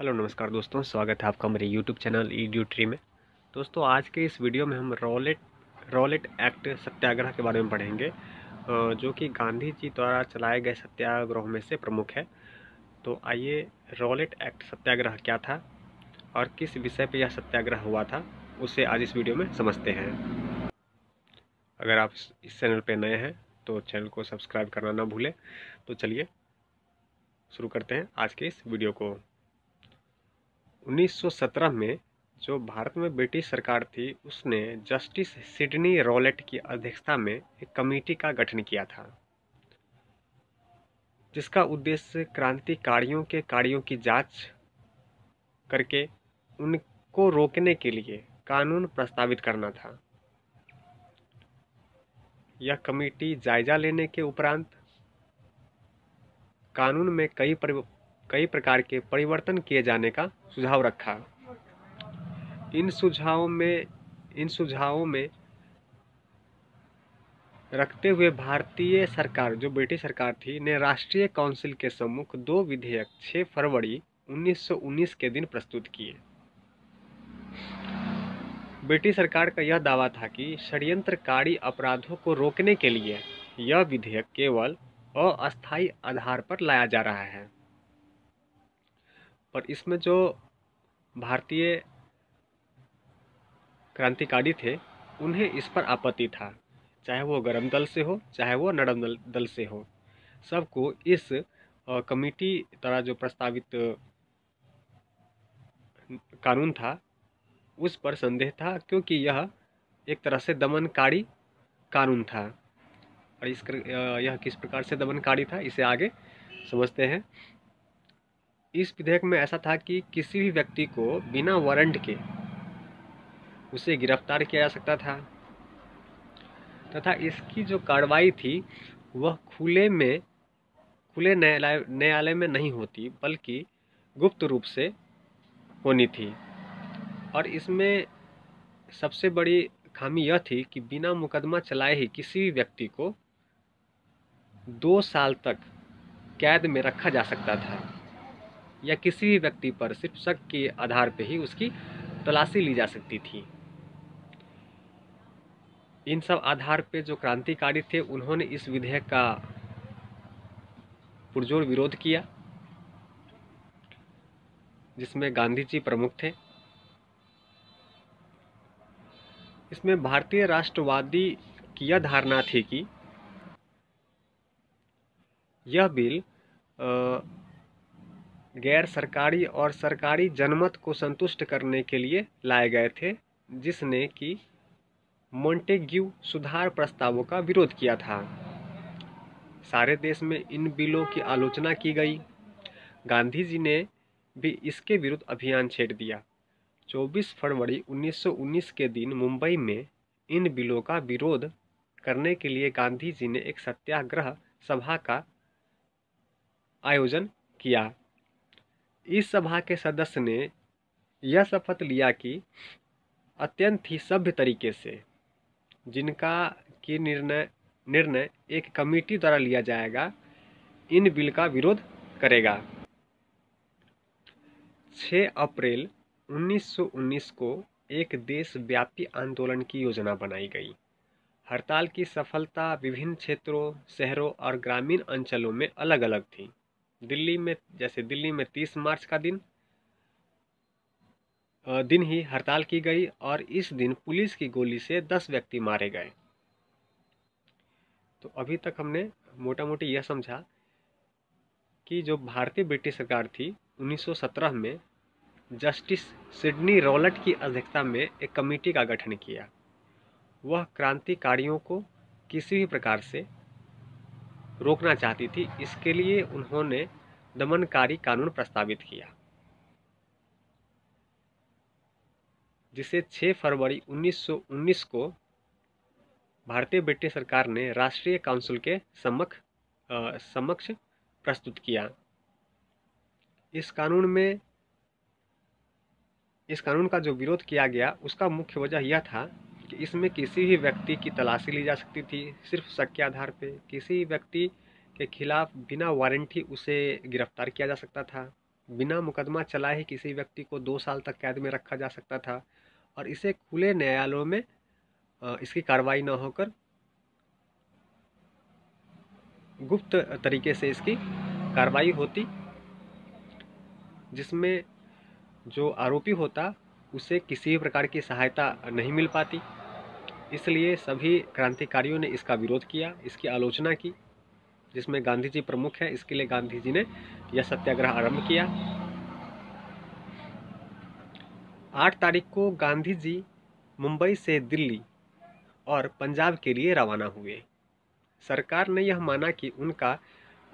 Hello, नमस्कार दोस्तों, स्वागत है आपका मेरे यूट्यूब चैनल ई ड्यू ट्री में। दोस्तों, आज के इस वीडियो में हम रॉलेट रॉलेट एक्ट सत्याग्रह के बारे में पढ़ेंगे जो कि गांधी जी द्वारा चलाए गए सत्याग्रह में से प्रमुख है। तो आइए रॉलेट एक्ट सत्याग्रह क्या था और किस विषय पर यह सत्याग्रह हुआ था, उसे आज इस वीडियो में समझते हैं। अगर आप इस चैनल पर नए हैं तो चैनल को सब्सक्राइब करना ना भूलें। तो चलिए, शुरू करते हैं आज के इस वीडियो को। 1917 में जो भारत में ब्रिटिश सरकार थी, उसने जस्टिस सिडनी रॉलेट की अध्यक्षता में एक कमेटी का गठन किया था, जिसका उद्देश्य क्रांतिकारियों के कार्यों की जाँच करके उनको रोकने के लिए कानून प्रस्तावित करना था। यह कमेटी जायजा लेने के उपरांत कानून में कई कई प्रकार के परिवर्तन किए जाने का सुझाव रखा। इन सुझावों में, इन सुझावों में रखते हुए भारतीय सरकार, जो ब्रिटिश सरकार थी, ने राष्ट्रीय काउंसिल के सम्मुख दो विधेयक 6 फरवरी 1919 के दिन प्रस्तुत किए। ब्रिटिश सरकार का यह दावा था कि षड्यंत्रकारी अपराधों को रोकने के लिए यह विधेयक केवल अस्थायी आधार पर लाया जा रहा है। पर इसमें जो भारतीय क्रांतिकारी थे उन्हें इस पर आपत्ति था। चाहे वो गर्म दल से हो चाहे वो नरम दल, दल से हो। सबको इस कमेटी द्वारा जो प्रस्तावित कानून था उस पर संदेह था क्योंकि यह एक तरह से दमनकारी कानून था। और इस यह किस प्रकार से दमनकारी था इसे आगे समझते हैं। इस विधेयक में ऐसा था कि किसी भी व्यक्ति को बिना वारंट के उसे गिरफ़्तार किया जा सकता था। तथा इसकी जो कार्रवाई थी, वह खुले में, खुले न्यायालय न्यायालय में नहीं होती, बल्कि गुप्त रूप से होनी थी। और इसमें सबसे बड़ी खामी यह थी कि बिना मुकदमा चलाए ही किसी भी व्यक्ति को दो साल तक कैद में रखा जा सकता था। या किसी भी व्यक्ति पर सिर्फ़ शक के आधार पर ही उसकी तलाशी ली जा सकती थी। इन सब आधार पे जो क्रांतिकारी थे, उन्होंने इस विधेयक का पुरजोर विरोध किया, जिसमें गांधी जी प्रमुख थे। इसमें भारतीय राष्ट्रवादी की यह धारणा थी कि यह बिल गैर सरकारी और सरकारी जनमत को संतुष्ट करने के लिए लाए गए थे, जिसने कि मोंटेग्यू सुधार प्रस्तावों का विरोध किया था। सारे देश में इन बिलों की आलोचना की गई। गांधी जी ने भी इसके विरुद्ध अभियान छेड़ दिया। 24 फरवरी 1919 के दिन मुंबई में इन बिलों का विरोध करने के लिए गांधी जी ने एक सत्याग्रह सभा का आयोजन किया। इस सभा के सदस्य ने यह शपथ लिया कि अत्यंत ही सभ्य तरीके से जिनका की निर्णय निर्णय एक कमेटी द्वारा लिया जाएगा, इन बिल का विरोध करेगा। 6 अप्रैल 1919 को एक देशव्यापी आंदोलन की योजना बनाई गई। हड़ताल की सफलता विभिन्न क्षेत्रों, शहरों और ग्रामीण अंचलों में अलग अलग थी। दिल्ली में, जैसे दिल्ली में तीस मार्च का दिन दिन ही हड़ताल की गई और इस दिन पुलिस की गोली से दस व्यक्ति मारे गए। तो अभी तक हमने मोटा मोटी यह समझा कि जो भारतीय ब्रिटिश सरकार थी 1917 में जस्टिस सिडनी रॉलट की अध्यक्षता में एक कमेटी का गठन किया। वह क्रांतिकारियों को किसी भी प्रकार से रोकना चाहती थी, इसके लिए उन्होंने दमनकारी कानून प्रस्तावित किया, जिसे 6 फरवरी 1919 को भारतीय ब्रिटिश सरकार ने राष्ट्रीय काउंसिल के समक्ष समक्ष प्रस्तुत किया। इस कानून में, इस कानून का जो विरोध किया गया, उसका मुख्य वजह यह था कि इसमें किसी भी व्यक्ति की तलाशी ली जा सकती थी, सिर्फ़ शक के आधार पर किसी व्यक्ति के खिलाफ बिना वारंटी उसे गिरफ़्तार किया जा सकता था। बिना मुकदमा चलाए ही किसी व्यक्ति को दो साल तक कैद में रखा जा सकता था और इसे खुले न्यायालयों में इसकी कार्रवाई न होकर गुप्त तरीके से इसकी कार्रवाई होती, जिसमें जो आरोपी होता, उसे किसी प्रकार की सहायता नहीं मिल पाती। इसलिए सभी क्रांतिकारियों ने इसका विरोध किया, इसकी आलोचना की। जिसमें गांधी जी प्रमुख है, इसके लिए गांधी जी ने यह सत्याग्रह आरंभ किया। आठ तारीख को गांधी जी मुंबई से दिल्ली और पंजाब के लिए रवाना हुए। सरकार ने यह माना कि उनका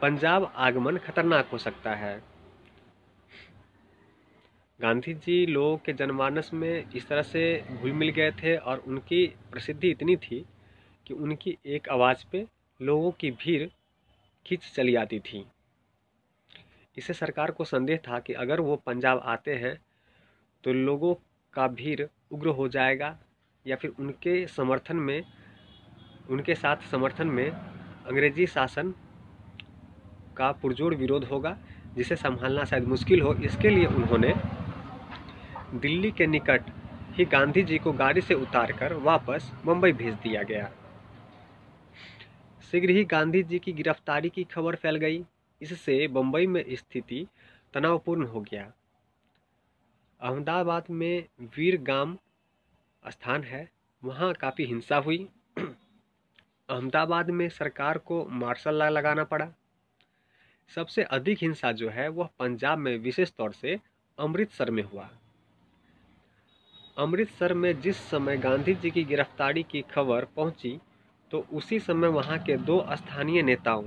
पंजाब आगमन खतरनाक हो सकता है। गांधी जी लोगों के जनमानस में इस तरह से घुल मिल गए थे और उनकी प्रसिद्धि इतनी थी कि उनकी एक आवाज़ पे लोगों की भीड़ खींच चली आती थी। इससे सरकार को संदेह था कि अगर वो पंजाब आते हैं तो लोगों का भीड़ उग्र हो जाएगा या फिर उनके समर्थन में, उनके साथ समर्थन में अंग्रेज़ी शासन का पुरजोर विरोध होगा, जिसे संभालना शायद मुश्किल हो। इसके लिए उन्होंने दिल्ली के निकट ही गांधी जी को गाड़ी से उतारकर वापस मुंबई भेज दिया गया। शीघ्र ही गांधी जी की गिरफ्तारी की खबर फैल गई। इससे बम्बई में स्थिति तनावपूर्ण हो गया। अहमदाबाद में वीरगाम स्थान है। वहाँ काफ़ी हिंसा हुई। अहमदाबाद में सरकार को मार्शल लॉ लगाना पड़ा। सबसे अधिक हिंसा जो है, वह पंजाब में विशेष तौर से अमृतसर में हुआ। अमृतसर में जिस समय गांधी जी की गिरफ्तारी की खबर पहुँची तो उसी समय वहाँ के दो स्थानीय नेताओं,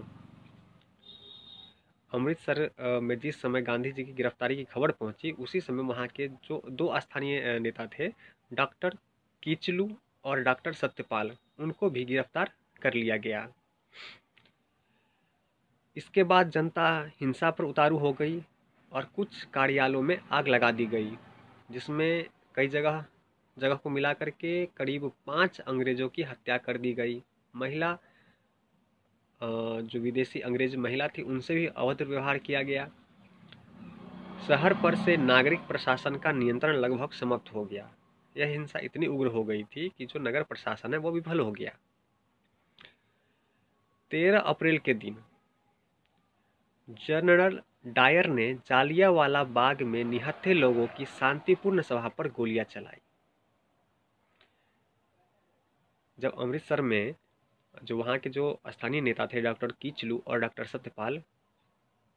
अमृतसर में जिस समय गांधी जी की गिरफ्तारी की खबर पहुँची, उसी समय वहाँ के जो दो स्थानीय नेता थे, डॉक्टर कीचलू और डॉक्टर सत्यपाल, उनको भी गिरफ़्तार कर लिया गया। इसके बाद जनता हिंसा पर उतारू हो गई और कुछ कार्यालयों में आग लगा दी गई, जिसमें कई जगह जगह को मिला करके करीब पाँच अंग्रेज़ों की हत्या कर दी गई। महिला जो विदेशी अंग्रेज़ महिला थी, उनसे भी अवध व्यवहार किया गया। शहर पर से नागरिक प्रशासन का नियंत्रण लगभग समाप्त हो गया। यह हिंसा इतनी उग्र हो गई थी कि जो नगर प्रशासन है, वो विफल हो गया। तेरह अप्रैल के दिन, जनरल डायर ने जालियावाला बाग में निहत्थे लोगों की शांतिपूर्ण सभा पर गोलियाँ चलाई। जब अमृतसर में जो वहाँ के जो स्थानीय नेता थे डॉक्टर कीचलू और डॉक्टर सत्यपाल,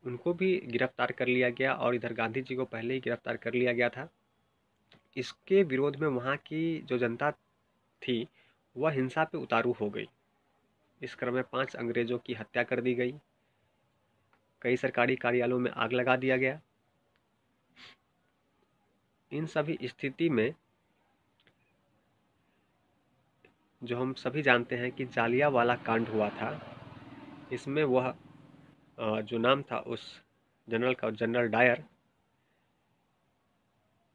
उनको भी गिरफ़्तार कर लिया गया और इधर गांधी जी को पहले ही गिरफ़्तार कर लिया गया था। इसके विरोध में वहाँ की जो जनता थी, वह हिंसा पे उतारू हो गई। इस क्रम में पाँच अंग्रेज़ों की हत्या कर दी गई। कई सरकारी कार्यालयों में आग लगा दिया गया। इन सभी स्थिति में जो हम सभी जानते हैं कि जालिया वाला कांड हुआ था इसमें वह जो नाम था उस जनरल का जनरल डायर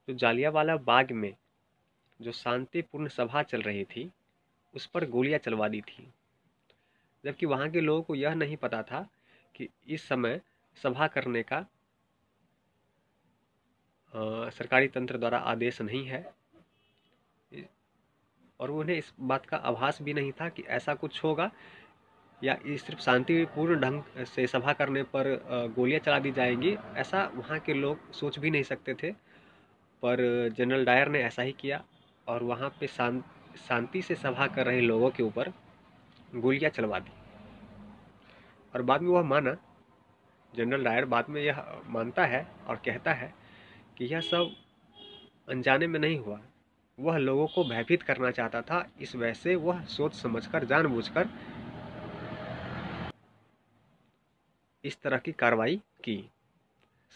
जो जालिया वाला बाग में जो शांतिपूर्ण सभा चल रही थी उस पर गोलियाँ चलवा दी थी। जबकि वहाँ के लोगों को यह नहीं पता था कि इस समय सभा करने का आ, सरकारी तंत्र द्वारा आदेश नहीं है। और उन्हें इस बात का आभास भी नहीं था कि ऐसा कुछ होगा, या सिर्फ़ शांतिपूर्ण ढंग से सभा करने पर गोलियाँ चला दी जाएँगी, ऐसा वहाँ के लोग सोच भी नहीं सकते थे। पर जनरल डायर ने ऐसा ही किया और वहाँ पे शांति से सभा कर रहे लोगों के ऊपर गोलियाँ चलवा दी। और बाद में वह माना, जनरल डायर बाद में यह मानता है और कहता है कि यह सब अनजाने में नहीं हुआ। वह लोगों को भयभीत करना चाहता था। इस वजह से वह सोच समझकर, जानबूझकर इस तरह की कार्रवाई की।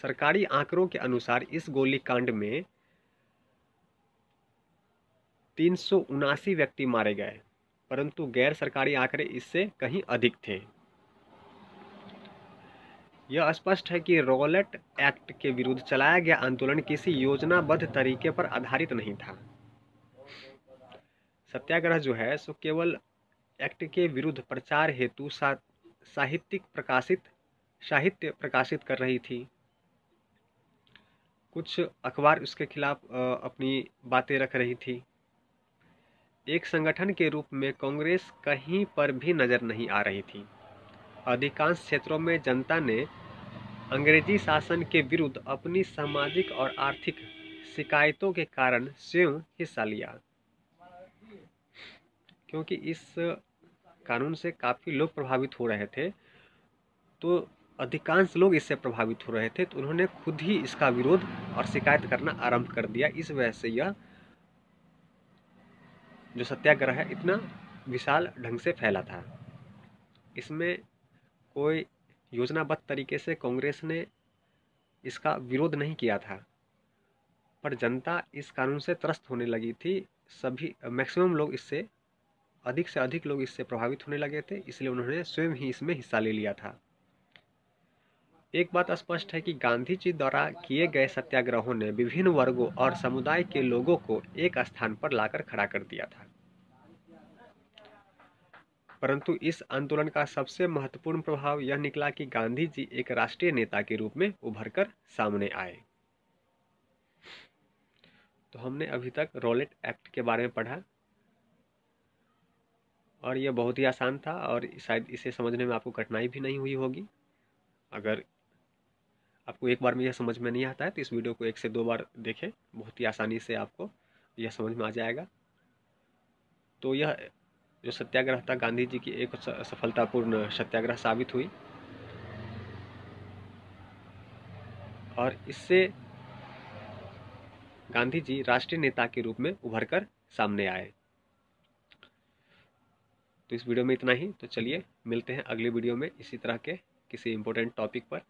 सरकारी आंकड़ों के अनुसार इस गोलीकांड में तीन सौ उनासी व्यक्ति मारे गए, परंतु गैर सरकारी आंकड़े इससे कहीं अधिक थे। यह स्पष्ट है कि रॉलेट एक्ट के विरुद्ध चलाया गया आंदोलन किसी योजनाबद्ध तरीके पर आधारित नहीं था। सत्याग्रह जो है, सो केवल एक्ट के विरुद्ध प्रचार हेतु साहित्यिक प्रकाशित, साहित्य प्रकाशित कर रही थी। कुछ अखबार उसके खिलाफ अपनी बातें रख रही थी। एक संगठन के रूप में कांग्रेस कहीं पर भी नज़र नहीं आ रही थी। अधिकांश क्षेत्रों में जनता ने अंग्रेज़ी शासन के विरुद्ध अपनी सामाजिक और आर्थिक शिकायतों के कारण स्वयं हिस्सा लिया। क्योंकि इस कानून से काफ़ी लोग प्रभावित हो रहे थे। तो अधिकांश लोग इससे प्रभावित हो रहे थे तो उन्होंने खुद ही इसका विरोध और शिकायत करना आरंभ कर दिया। इस वजह से यह जो सत्याग्रह है, इतना विशाल ढंग से फैला था। इसमें कोई योजनाबद्ध तरीके से कांग्रेस ने इसका विरोध नहीं किया था, पर जनता इस कानून से त्रस्त होने लगी थी। सभी, मैक्सिमम लोग इससे अधिक से अधिक लोग इससे प्रभावित होने लगे थे, इसलिए उन्होंने स्वयं ही इसमें हिस्सा ले लिया था। एक बात स्पष्ट है कि गांधी जी द्वारा किए गए सत्याग्रहों ने विभिन्न वर्गों और समुदाय के लोगों को एक स्थान पर लाकर खड़ा कर दिया था। परंतु इस आंदोलन का सबसे महत्वपूर्ण प्रभाव यह निकला कि गांधी जी एक राष्ट्रीय नेता के रूप में उभरकर सामने आए। तो हमने अभी तक रोलेट एक्ट के बारे में पढ़ा। और यह बहुत ही आसान था और शायद इसे समझने में आपको कठिनाई भी नहीं हुई होगी। अगर आपको एक बार में यह समझ में नहीं आता है तो इस वीडियो को एक से दो बार देखें। बहुत ही आसानी से आपको यह समझ में आ जाएगा। तो यह जो सत्याग्रह था गांधी जी की एक सफलतापूर्ण सत्याग्रह साबित हुई। और इससे गांधी जी राष्ट्रीय नेता के रूप में उभर कर सामने आए। तो इस वीडियो में इतना ही। तो चलिए, मिलते हैं अगले वीडियो में इसी तरह के किसी इम्पोर्टेंट टॉपिक पर।